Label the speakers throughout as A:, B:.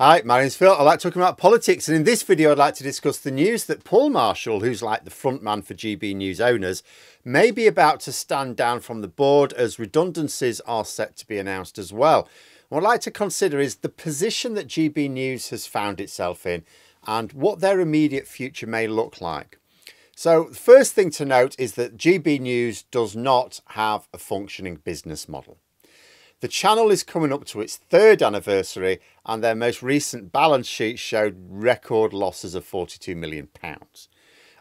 A: Hi, my name's Phil. I like talking about politics, and in this video, I'd like to discuss the news that Paul Marshall, who's like the front man for GB News owners, may be about to stand down from the board as redundancies are set to be announced as well. What I'd like to consider is the position that GB News has found itself in and what their immediate future may look like. So, the first thing to note is that GB News does not have a functioning business model. The channel is coming up to its third anniversary, and their most recent balance sheet showed record losses of £42 million.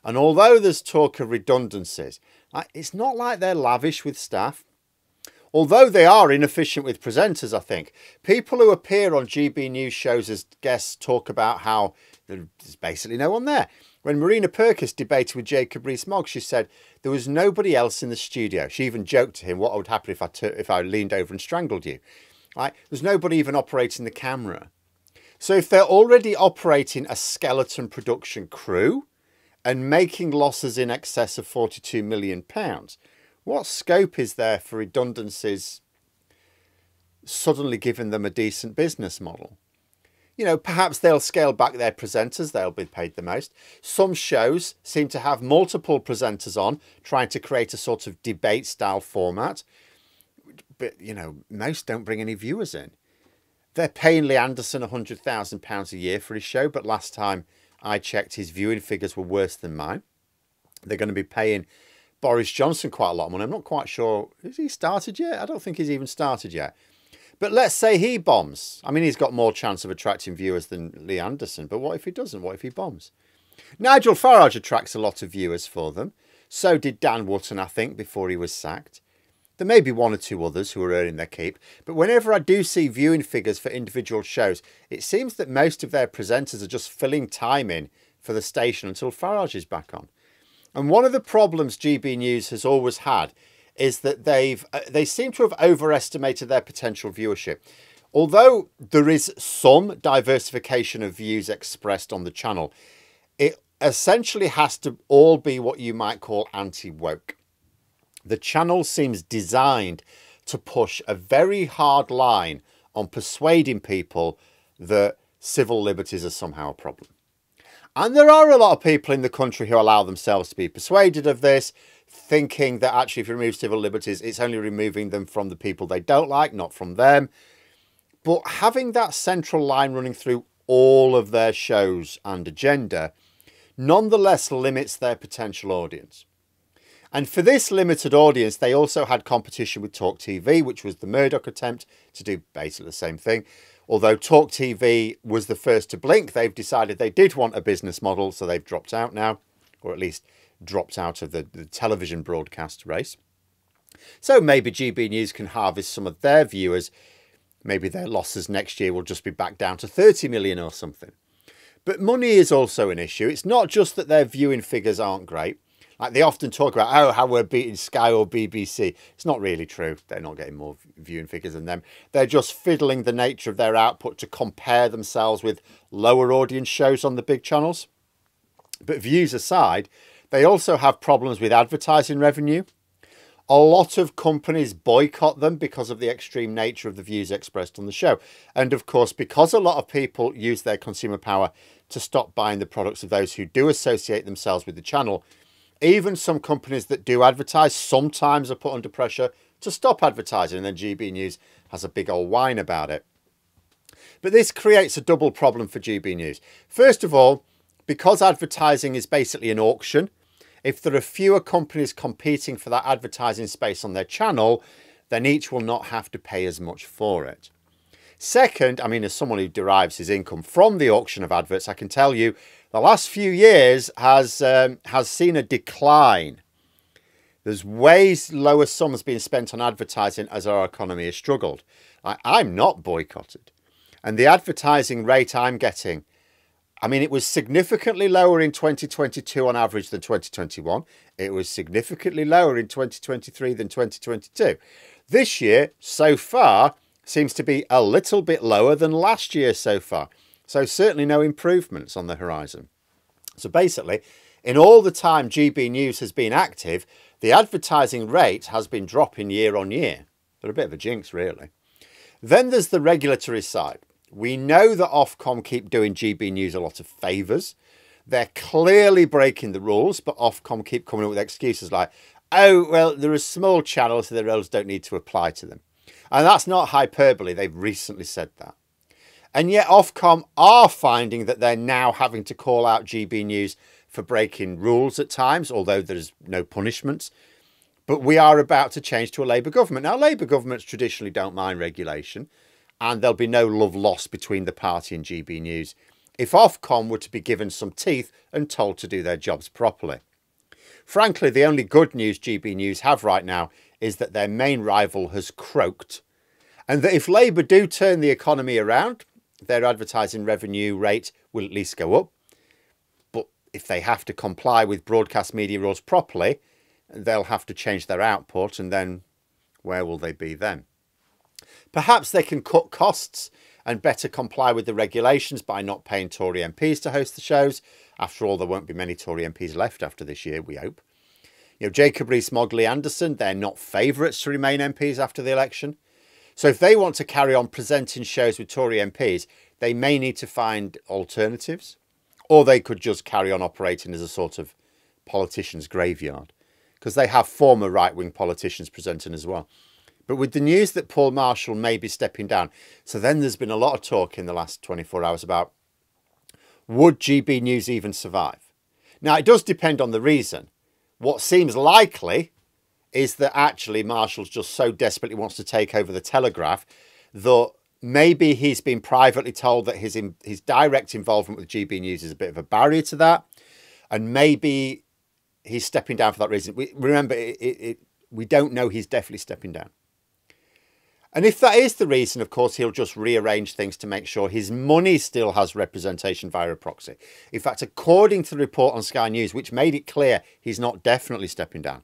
A: And although there's talk of redundancies, uh, it's not like they're lavish with staff. Although they are inefficient with presenters, I think. People who appear on GB News shows as guests talk about how there's basically no one there. When Marina Purkiss debated with Jacob Rees-Mogg, she said there was nobody else in the studio. She even joked to him, what would happen if I, if I leaned over and strangled you? Right? There's nobody even operating the camera. So if they're already operating a skeleton production crew and making losses in excess of 42 million pounds, what scope is there for redundancies suddenly giving them a decent business model? You know, perhaps they'll scale back their presenters, they'll be paid the most. Some shows seem to have multiple presenters on, trying to create a sort of debate style format. But, you know, most don't bring any viewers in. They're paying Lee Anderson £100,000 a year for his show, but last time I checked, his viewing figures were worse than mine. They're going to be paying Boris Johnson quite a lot of money. I'm not quite sure. Has he started yet? I don't think he's even started yet. But let's say he bombs. I mean, he's got more chance of attracting viewers than Lee Anderson. But what if he doesn't? What if he bombs? Nigel Farage attracts a lot of viewers for them. So did Dan Wootton, I think, before he was sacked. There may be one or two others who are earning their keep, but whenever I do see viewing figures for individual shows, it seems that most of their presenters are just filling time in for the station until Farage is back on. And one of the problems GB News has always had is that they've uh, they seem to have overestimated their potential viewership. Although there is some diversification of views expressed on the channel, it essentially has to all be what you might call anti-woke. The channel seems designed to push a very hard line on persuading people that civil liberties are somehow a problem. And there are a lot of people in the country who allow themselves to be persuaded of this thinking that actually if you remove civil liberties, it's only removing them from the people they don't like, not from them. But having that central line running through all of their shows and agenda nonetheless limits their potential audience. And for this limited audience, they also had competition with Talk TV, which was the Murdoch attempt to do basically the same thing. Although Talk TV was the first to blink, they've decided they did want a business model, so they've dropped out now, or at least dropped out of the, the television broadcast race. So maybe GB News can harvest some of their viewers. Maybe their losses next year will just be back down to 30 million or something. But money is also an issue. It's not just that their viewing figures aren't great. Like they often talk about, oh, how we're beating Sky or BBC. It's not really true. They're not getting more viewing figures than them. They're just fiddling the nature of their output to compare themselves with lower audience shows on the big channels. But views aside, they also have problems with advertising revenue. A lot of companies boycott them because of the extreme nature of the views expressed on the show. And of course, because a lot of people use their consumer power to stop buying the products of those who do associate themselves with the channel, even some companies that do advertise sometimes are put under pressure to stop advertising. And then GB News has a big old whine about it. But this creates a double problem for GB News. First of all, because advertising is basically an auction, if there are fewer companies competing for that advertising space on their channel, then each will not have to pay as much for it. Second, I mean, as someone who derives his income from the auction of adverts, I can tell you the last few years has, um, has seen a decline. There's ways lower sums being spent on advertising as our economy has struggled. I, I'm not boycotted. And the advertising rate I'm getting I mean, it was significantly lower in 2022 on average than 2021. It was significantly lower in 2023 than 2022. This year, so far, seems to be a little bit lower than last year so far. So, certainly no improvements on the horizon. So, basically, in all the time GB News has been active, the advertising rate has been dropping year on year. They're a bit of a jinx, really. Then there's the regulatory side. We know that Ofcom keep doing GB News a lot of favours. They're clearly breaking the rules, but Ofcom keep coming up with excuses like, oh, well, they're a small channel, so the rules don't need to apply to them. And that's not hyperbole. They've recently said that. And yet Ofcom are finding that they're now having to call out GB News for breaking rules at times, although there's no punishments. But we are about to change to a Labour government. Now, Labour governments traditionally don't mind regulation, and there'll be no love lost between the party and GB News if Ofcom were to be given some teeth and told to do their jobs properly. Frankly, the only good news GB News have right now is that their main rival has croaked, and that if Labour do turn the economy around, their advertising revenue rate will at least go up. But if they have to comply with broadcast media rules properly, they'll have to change their output, and then where will they be then? Perhaps they can cut costs and better comply with the regulations by not paying Tory MPs to host the shows. After all, there won't be many Tory MPs left after this year, we hope. You know, Jacob Rees-Mogg, Anderson, they're not favourites to remain MPs after the election. So if they want to carry on presenting shows with Tory MPs, they may need to find alternatives, or they could just carry on operating as a sort of politician's graveyard, because they have former right-wing politicians presenting as well. But with the news that Paul Marshall may be stepping down, so then there's been a lot of talk in the last 24 hours about would GB News even survive? Now, it does depend on the reason. What seems likely is that actually Marshall's just so desperately wants to take over the Telegraph that maybe he's been privately told that his his direct involvement with GB News is a bit of a barrier to that, and maybe he's stepping down for that reason. We remember it, it, it, we don't know he's definitely stepping down. And if that is the reason, of course, he'll just rearrange things to make sure his money still has representation via a proxy. In fact, according to the report on Sky News, which made it clear he's not definitely stepping down,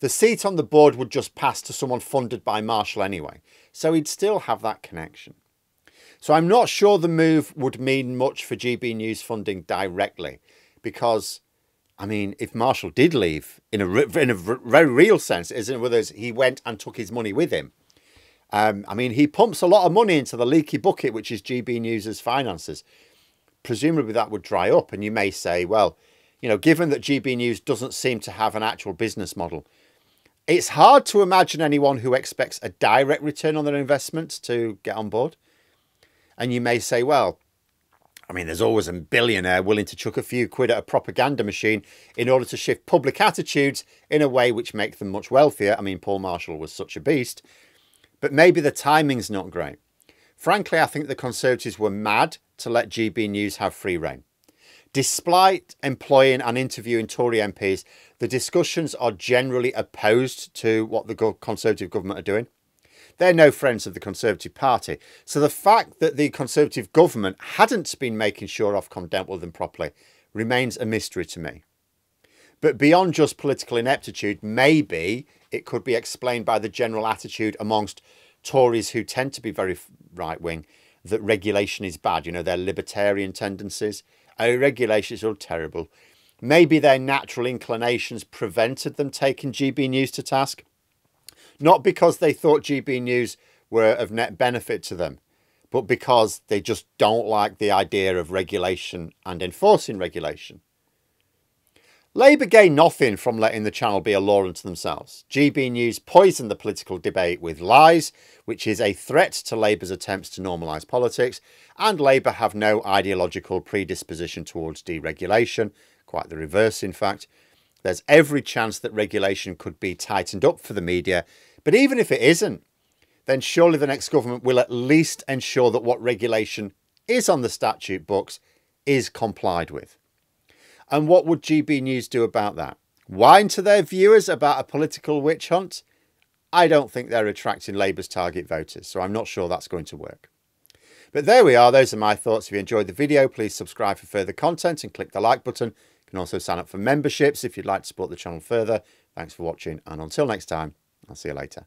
A: the seat on the board would just pass to someone funded by Marshall anyway, so he'd still have that connection. So I'm not sure the move would mean much for GB News funding directly, because, I mean, if Marshall did leave, in a, in a very real sense, as in whether he went and took his money with him, um, I mean, he pumps a lot of money into the leaky bucket, which is GB News' finances. Presumably that would dry up, and you may say, well, you know, given that GB News doesn't seem to have an actual business model, it's hard to imagine anyone who expects a direct return on their investment to get on board. And you may say, well, I mean, there's always a billionaire willing to chuck a few quid at a propaganda machine in order to shift public attitudes in a way which makes them much wealthier. I mean, Paul Marshall was such a beast. But maybe the timing's not great. Frankly, I think the Conservatives were mad to let GB News have free rein. Despite employing and interviewing Tory MPs, the discussions are generally opposed to what the Conservative government are doing. They're no friends of the Conservative Party. So the fact that the Conservative government hadn't been making sure Ofcom dealt with them properly remains a mystery to me. But beyond just political ineptitude, maybe it could be explained by the general attitude amongst Tories who tend to be very right wing that regulation is bad. You know, their libertarian tendencies. Oh, regulation is all terrible. Maybe their natural inclinations prevented them taking GB News to task. Not because they thought GB News were of net benefit to them, but because they just don't like the idea of regulation and enforcing regulation. Labour gain nothing from letting the channel be a law unto themselves. GB News poisoned the political debate with lies, which is a threat to Labour's attempts to normalise politics, and Labour have no ideological predisposition towards deregulation, quite the reverse in fact. There's every chance that regulation could be tightened up for the media, but even if it isn't, then surely the next government will at least ensure that what regulation is on the statute books is complied with. And what would GB News do about that? Whine to their viewers about a political witch hunt? I don't think they're attracting Labour's target voters, so I'm not sure that's going to work. But there we are. Those are my thoughts. If you enjoyed the video, please subscribe for further content and click the like button. You can also sign up for memberships if you'd like to support the channel further. Thanks for watching, and until next time, I'll see you later.